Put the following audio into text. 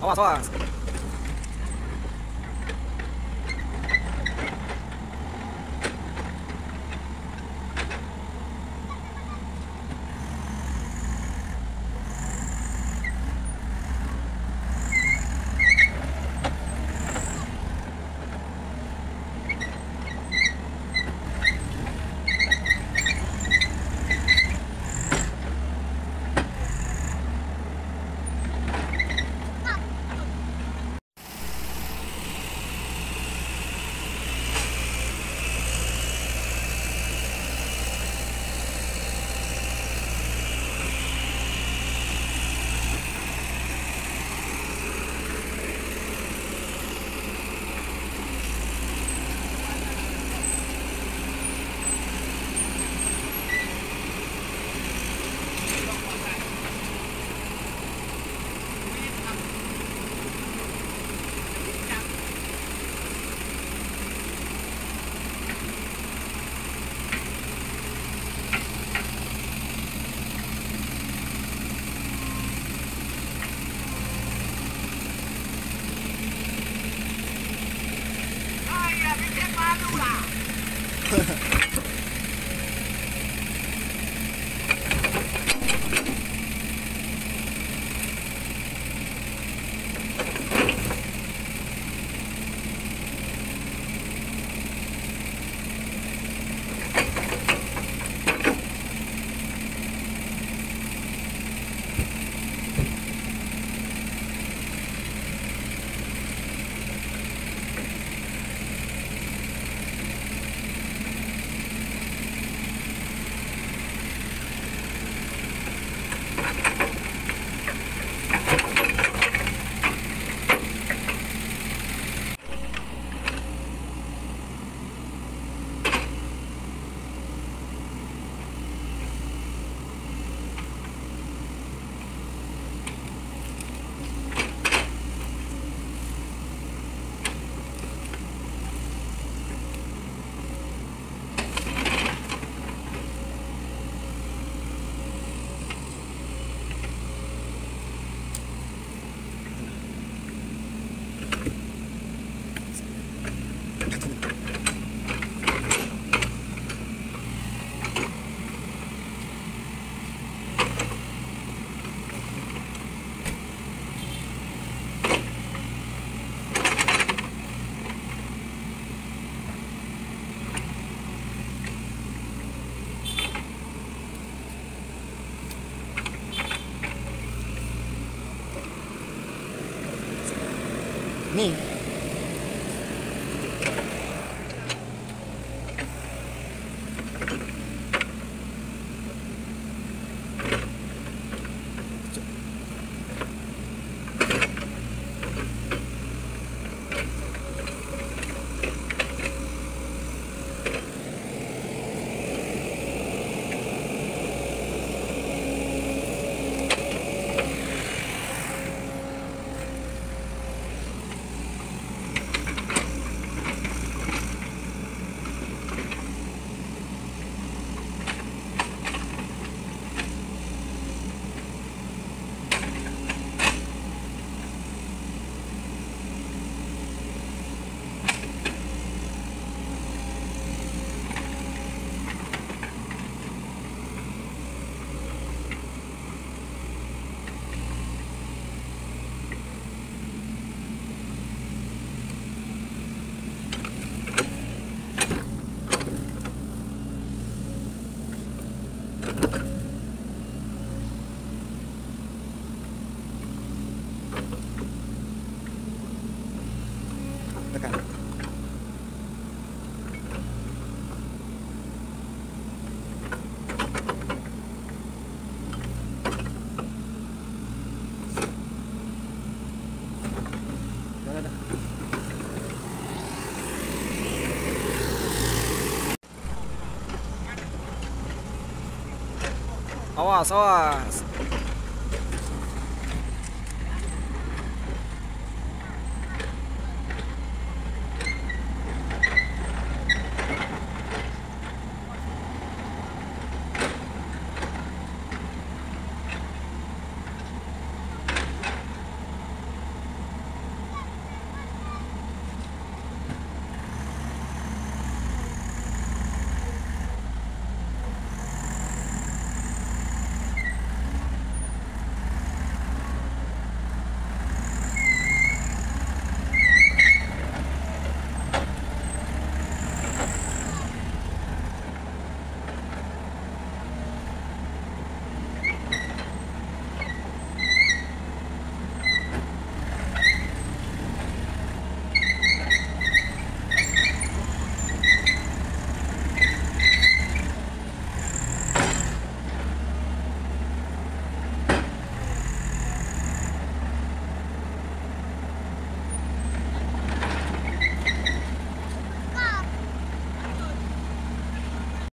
好不好啊。Awas, awas. Nih. Tekan. Mana dah? Awas, awas.